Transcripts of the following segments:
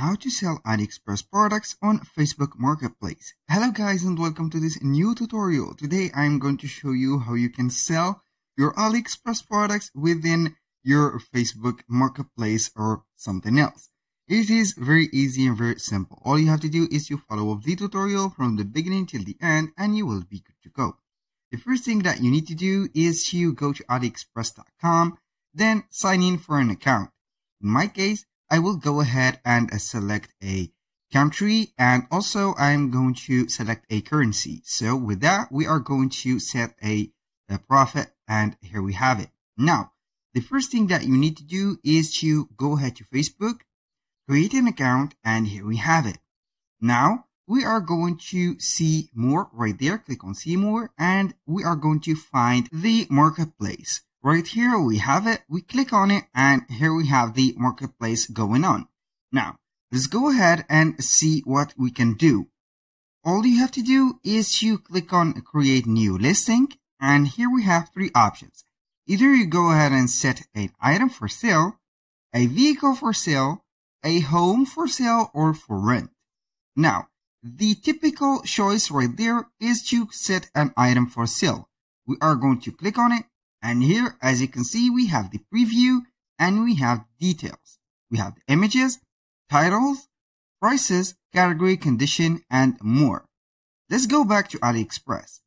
how to sell AliExpress products on Facebook Marketplace. Hello guys and welcome to this new tutorial. Today I'm going to show you how you can sell your AliExpress products within your Facebook Marketplace or something else. It is very easy and very simple. All you have to do is you follow up the tutorial from the beginning till the end and you will be good to go. The first thing that you need to do is you go to aliexpress.com, then sign in for an account. In my case, I will go ahead and uh, select a country and also I'm going to select a currency. So with that, we are going to set a, a profit and here we have it. Now, the first thing that you need to do is to go ahead to Facebook, create an account and here we have it. Now, we are going to see more right there. Click on see more and we are going to find the marketplace. Right here we have it. We click on it and here we have the marketplace going on. Now, let's go ahead and see what we can do. All you have to do is you click on create new listing and here we have three options. Either you go ahead and set an item for sale, a vehicle for sale, a home for sale or for rent. Now, the typical choice right there is to set an item for sale. We are going to click on it and here, as you can see, we have the preview and we have details. We have the images, titles, prices, category, condition, and more. Let's go back to AliExpress.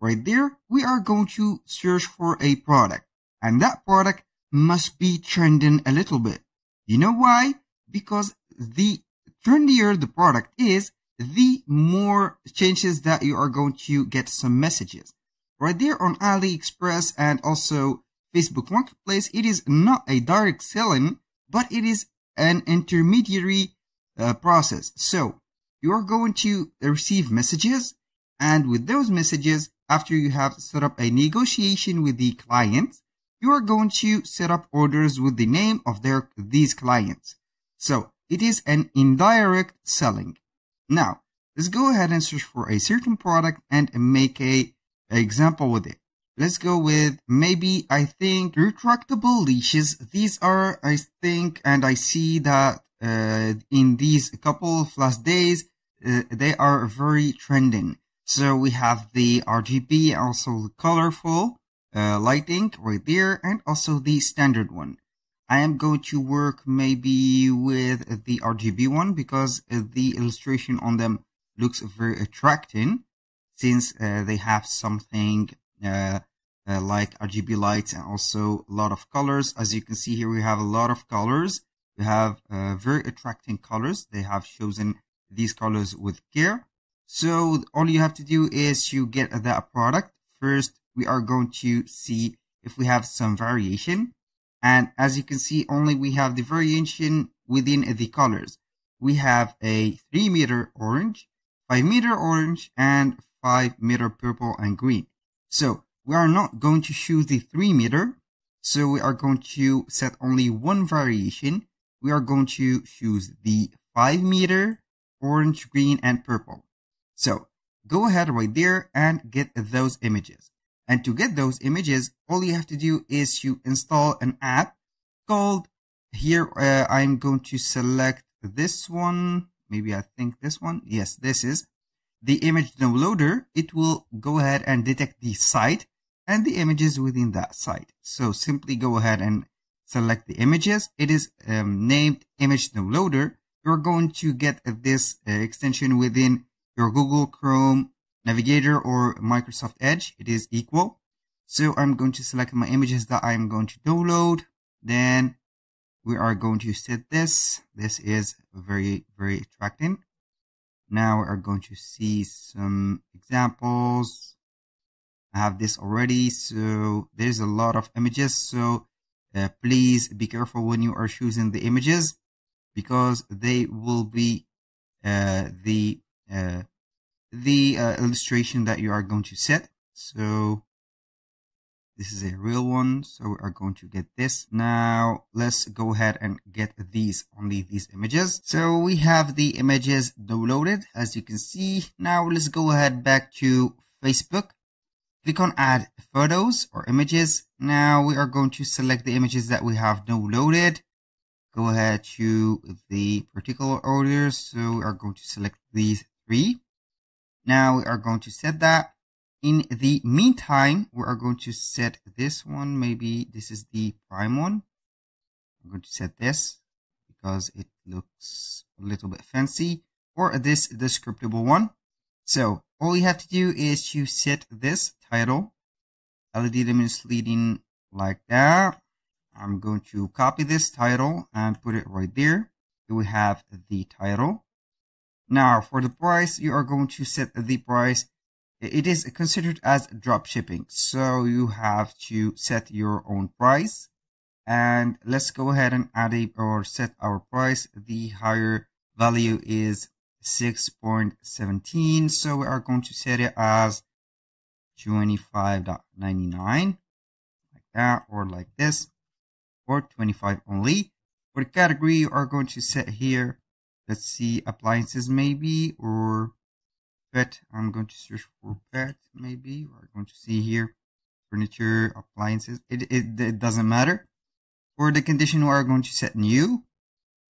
Right there, we are going to search for a product and that product must be trending a little bit. You know why? Because the trendier the product is, the more chances that you are going to get some messages right there on AliExpress and also Facebook Marketplace, it is not a direct selling, but it is an intermediary uh, process. So you are going to receive messages and with those messages, after you have set up a negotiation with the client, you are going to set up orders with the name of their these clients. So it is an indirect selling. Now, let's go ahead and search for a certain product and make a example with it. Let's go with maybe I think retractable leashes. These are I think and I see that uh, in these couple of last days uh, they are very trending. So we have the RGB, also the colorful uh, lighting right there, and also the standard one. I am going to work maybe with the RGB one because the illustration on them looks very attracting since uh, they have something uh, uh, like RGB lights and also a lot of colors. As you can see here, we have a lot of colors. We have very attracting colors. They have chosen these colors with care. So all you have to do is you get that product. First, we are going to see if we have some variation. And as you can see, only we have the variation within the colors. We have a 3 meter orange, 5 meter orange, and 5 meter purple and green. So we are not going to choose the 3 meter. So we are going to set only one variation. We are going to choose the 5 meter, orange, green, and purple. So go ahead right there and get those images. And to get those images, all you have to do is to install an app called here. Uh, I'm going to select this one. Maybe I think this one. Yes, this is the image downloader, it will go ahead and detect the site and the images within that site. So simply go ahead and select the images. It is um, named image downloader. You're going to get this uh, extension within your Google Chrome Navigator or Microsoft Edge. It is equal. So I'm going to select my images that I'm going to download. Then we are going to set this. This is very, very attracting. Now we are going to see some examples. I have this already, so there's a lot of images. So uh, please be careful when you are choosing the images because they will be uh, the uh, the uh, illustration that you are going to set. So this is a real one. So we are going to get this. Now let's go ahead and get these, only these images. So we have the images downloaded as you can see. Now let's go ahead back to Facebook. Click on add photos or images. Now we are going to select the images that we have downloaded. go ahead to the particular order. So we are going to select these three. Now we are going to set that. In the meantime, we are going to set this one. Maybe this is the prime one. I'm going to set this because it looks a little bit fancy or this descriptible one. So all you have to do is to set this title LED misleading like that. I'm going to copy this title and put it right there. Here we have the title. Now for the price, you are going to set the price. It is considered as drop shipping. So you have to set your own price. And let's go ahead and add a or set our price. The higher value is 6.17. So we are going to set it as 25.99 like that or like this or 25 only. For the category you are going to set here, let's see appliances maybe or pet. I'm going to search for pet maybe. We're going to see here furniture, appliances. It, it, it doesn't matter. For the condition, we are going to set new.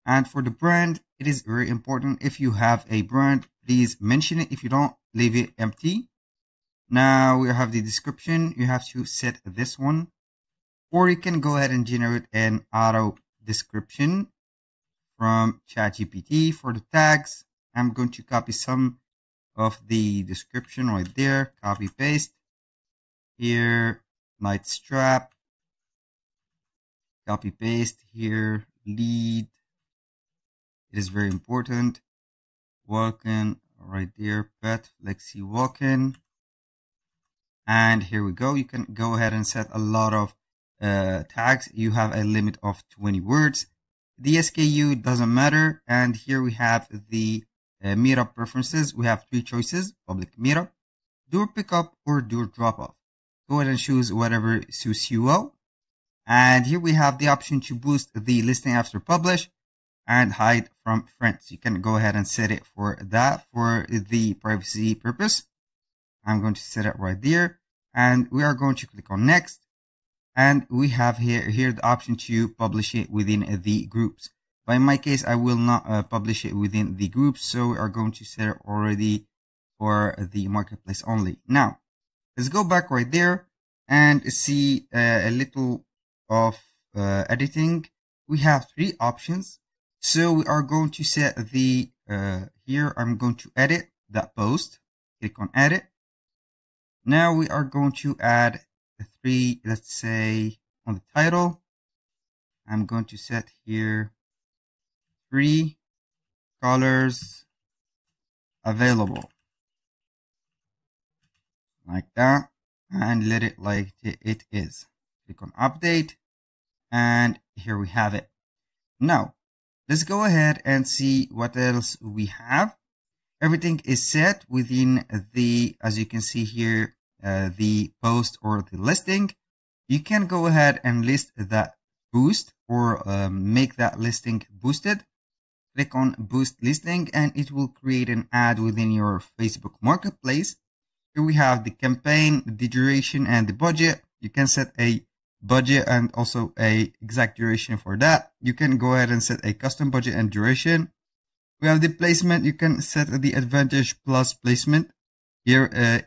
And for the brand, it is very important. If you have a brand, please mention it. If you don't, leave it empty. Now we have the description. You have to set this one. Or you can go ahead and generate an auto description from ChatGPT for the tags. I'm going to copy some of the description right there. Copy paste. Here, light strap. Copy paste here. Lead. It is very important. Walk-in right there. Pet flexi walk-in. And here we go. You can go ahead and set a lot of uh, tags. You have a limit of 20 words. The SKU doesn't matter. And here we have the uh, meetup preferences. We have three choices, public meetup, door pickup, or door drop off. Go ahead and choose whatever suits you well. And here we have the option to boost the listing after publish and hide from friends. You can go ahead and set it for that for the privacy purpose. I'm going to set it right there and we are going to click on next. And we have here, here the option to publish it within the groups. But in my case, I will not uh, publish it within the group, So we are going to set it already for the marketplace only. Now, let's go back right there and see uh, a little of uh, editing. We have three options. So we are going to set the, uh, here I'm going to edit that post. Click on edit. Now we are going to add the three, let's say on the title. I'm going to set here three colors available like that and let it like it is. Click on update and here we have it. Now let's go ahead and see what else we have everything is set within the, as you can see here, uh, the post or the listing. You can go ahead and list that boost or um, make that listing boosted. Click on boost listing and it will create an ad within your Facebook marketplace. Here we have the campaign, the duration and the budget. You can set a budget and also a exact duration for that. You can go ahead and set a custom budget and duration. We have the placement. You can set the advantage plus placement. Here, uh,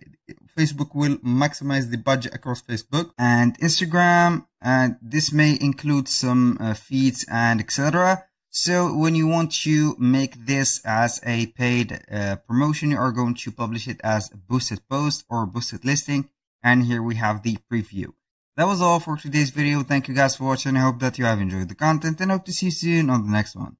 Facebook will maximize the budget across Facebook and Instagram. And this may include some uh, feeds and etc. So when you want to make this as a paid uh, promotion, you are going to publish it as a boosted post or boosted listing. And here we have the preview. That was all for today's video. Thank you guys for watching. I hope that you have enjoyed the content and hope to see you soon on the next one.